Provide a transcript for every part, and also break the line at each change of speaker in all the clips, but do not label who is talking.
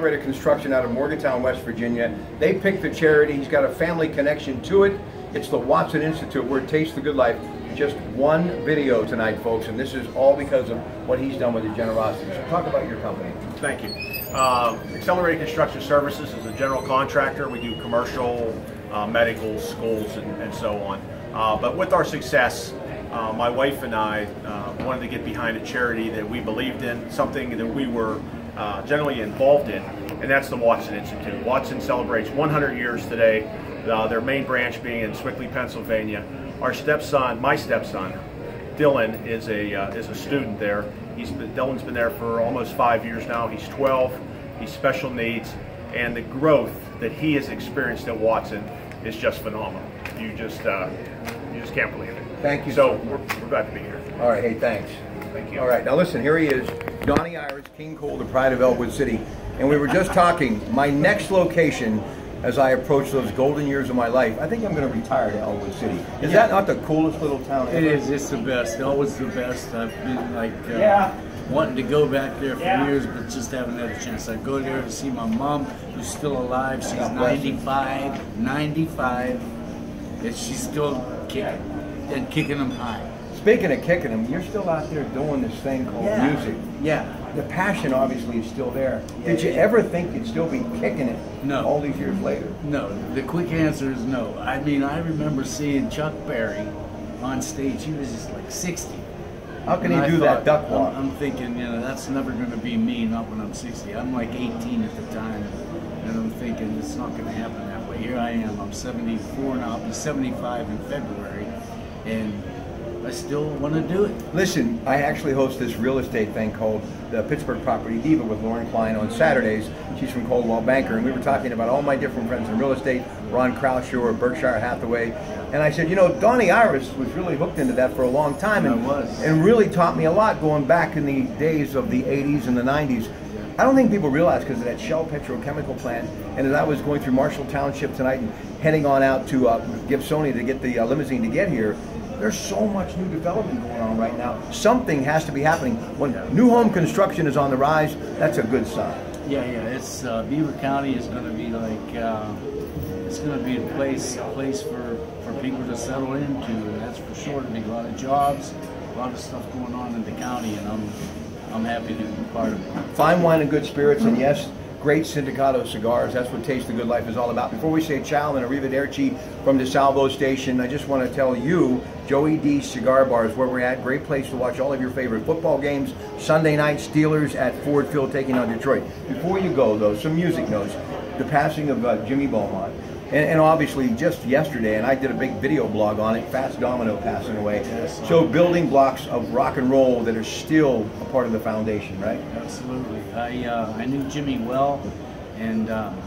Accelerated Construction out of Morgantown, West Virginia. They picked the charity. He's got a family connection to it. It's the Watson Institute where it tastes the good life. Just one video tonight, folks, and this is all because of what he's done with his generosity. So talk about your company.
Thank you. Uh, Accelerated Construction Services is a general contractor. We do commercial, uh, medical, schools, and, and so on. Uh, but with our success, uh, my wife and I uh, wanted to get behind a charity that we believed in, something that we were uh, generally involved in, and that's the Watson Institute. Watson celebrates 100 years today, uh, their main branch being in Sewickley, Pennsylvania. Our stepson, my stepson, Dylan, is a, uh, is a student there. He's been, Dylan's been there for almost five years now. He's 12, he's special needs, and the growth that he has experienced at Watson is just phenomenal. You just, uh, you just can't believe it.
Thank you.
So we're, we're glad to be here.
All right, hey, thanks.
Thank you.
All right, now listen, here he is, Donnie Iris, King Cool, the pride of Ellwood City. And we were just talking, my next location as I approach those golden years of my life, I think I'm going to retire to Ellwood City. Is
Yeah.
that not the coolest little town ever?
It is. It's the best. Always the best. I've been like uh,
Yeah.
wanting to go back there for
Yeah.
years, but just haven't had a chance. I go there to see my mom, who's still alive. She's
God
95. 95. And she's still kicking and kicking them high.
Speaking of kicking them, you're still out there doing this thing called music.
Yeah.
The passion obviously is still there.
Yeah,
Did you
yeah.
ever think you'd still be kicking it
No.
all these years later?
No. The quick answer is no. I mean, I remember seeing Chuck Berry on stage. He was just like 60.
How can
And
he
I
do that
thought-
duck
I'm-
walk?
I'm, thinking, you know, that's never going to be me, not when I'm 60. I'm like 18 at the time, and I'm thinking it's not going to happen that way. Here I am, I'm 74 now, I'll be 75 in February, and I still want to do it.
Listen, I actually host this real estate thing called the Pittsburgh Property Diva with Lauren Klein on Saturdays. She's from Coldwell Banker, and we were talking about all my different friends in real estate, Ron Kraushaar, Berkshire Hathaway. And I said, you know, Donnie Iris was really hooked into that for a long time and,
I was.
and really taught me a lot going back in the days of the 80s and the 90s. I don't think people realize because of that Shell petrochemical plant, and as I was going through Marshall Township tonight and heading on out to uh, Gibsonia to get the uh, limousine to get here, there's so much new development going on right now. Something has to be happening. When new home construction is on the rise, that's a good sign.
Yeah, yeah. It's uh, Beaver County is going to be like uh, it's going to be a place, a place for for people to settle into, and that's for sure. To be a lot of jobs, a lot of stuff going on in the county, and I'm I'm happy to be part of it.
Fine wine and good spirits, and yes, great Sindicato cigars. That's what Taste the Good Life is all about. Before we say ciao and arrivederci from the Salvo station, I just want to tell you, Joey D Cigar Bar is where we're at. Great place to watch all of your favorite football games. Sunday night, Steelers at Ford Field taking on Detroit. Before you go, though, some music notes. The passing of uh, Jimmy Beaumont. And, and obviously, just yesterday, and I did a big video blog on it, Fats Domino passing away.
Yes.
So, building blocks of rock and roll that are still a part of the foundation, right?
Absolutely. I uh, I knew Jimmy well, and um,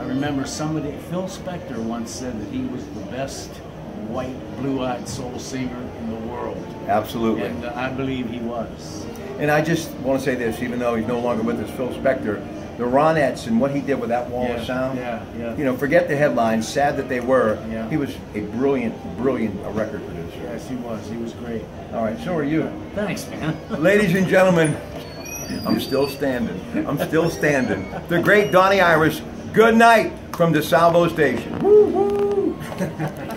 I remember somebody, Phil Spector, once said that he was the best white, blue-eyed soul singer in the world,
Absolutely.
and uh, I believe he was.
And I just want to say this, even though he's no longer with us, Phil Spector, the Ronettes and what he did with that wall
Yeah,
of sound.
yeah, yeah.
You know, forget the headlines, sad that they were.
Yeah.
He was a brilliant, brilliant record producer.
Yes, he was. He was great.
All right, so are you.
Thanks, man.
Ladies and gentlemen, I'm still standing. I'm still standing. The great Donnie Iris, good night from the Salvo Station. Woo, woo.